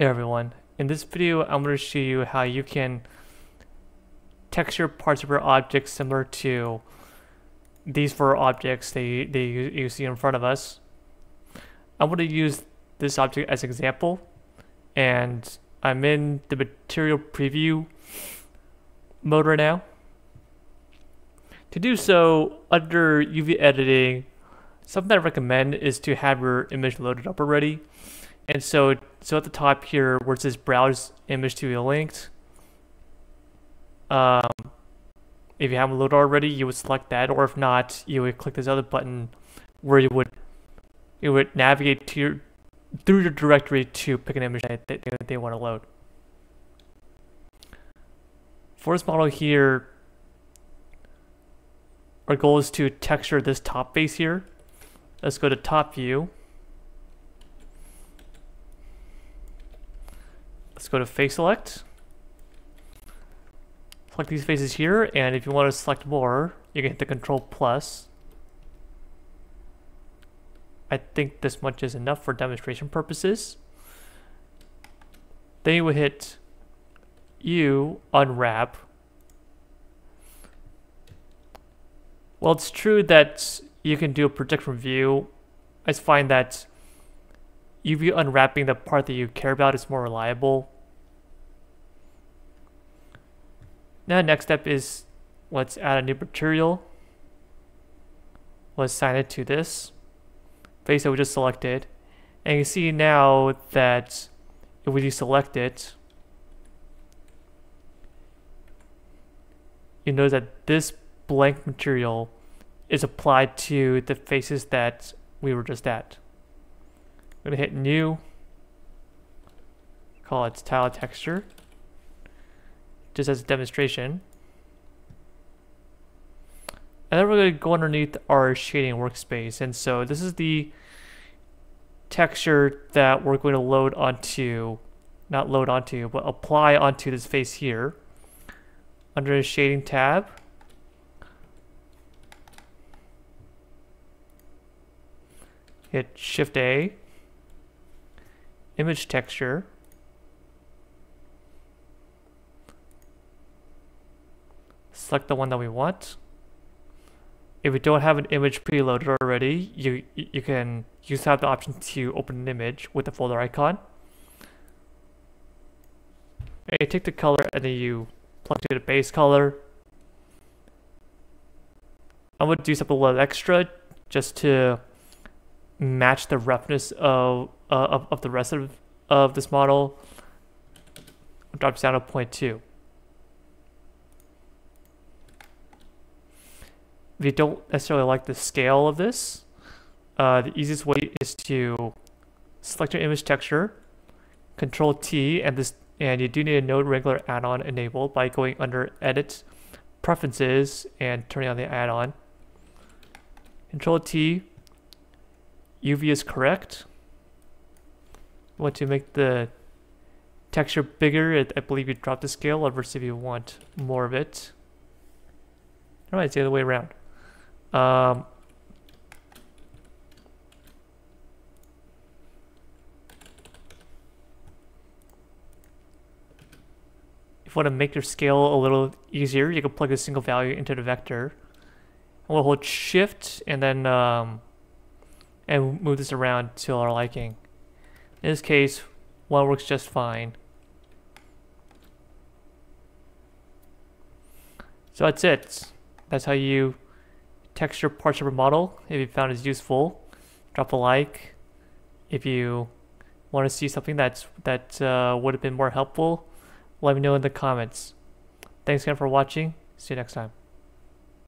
Hey everyone, in this video I'm going to show you how you can texture parts of your object similar to these four objects that you, that you, see in front of us. I'm going to use this object as example and I'm in the material preview mode right now. To do so, under UV editing, something I recommend is to have your image loaded up already. And so, so at the top here where it says browse image to be linked, um, if you haven't loaded already, you would select that, or if not, you would click this other button where you would it would navigate to your through your directory to pick an image that they, they want to load. For this model here, our goal is to texture this top face here. Let's go to top view. Let's go to face select. Select these faces here, and if you want to select more, you can hit the control plus. I think this much is enough for demonstration purposes. Then you would hit U, unwrap. Well, it's true that you can do a from view. I find that UV unwrapping the part that you care about is more reliable. Now next step is let's add a new material. Let's assign it to this face that we just selected. And you see now that if we deselect it, you know that this blank material is applied to the faces that we were just at. I'm going to hit new, call it tile texture, just as a demonstration. And then we're going to go underneath our shading workspace. And so this is the texture that we're going to load onto, not load onto, but apply onto this face here. Under the shading tab, hit Shift A, image texture, select the one that we want. If we don't have an image preloaded already, you you can use have the option to open an image with the folder icon. And you take the color and then you plug to the base color. I'm gonna do something a little extra just to match the roughness of uh, of, of the rest of of this model. Drops down to 0.2. if you don't necessarily like the scale of this, uh, the easiest way is to select your image texture, Control T, and this, and you do need a Node Wrangler add-on enabled by going under Edit, Preferences, and turning on the add-on. Control T, UV is correct. You want to make the texture bigger, I believe you drop the scale, or if you want more of it. Alright, it's the other way around. Um, if you want to make your scale a little easier, you can plug a single value into the vector. And we'll hold shift and then um, and move this around to our liking. In this case, one works just fine. So that's it. That's how you texture parts of your model if you found it useful. Drop a like. If you want to see something that's that uh, would have been more helpful, let me know in the comments. Thanks again for watching. See you next time.